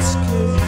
this cool.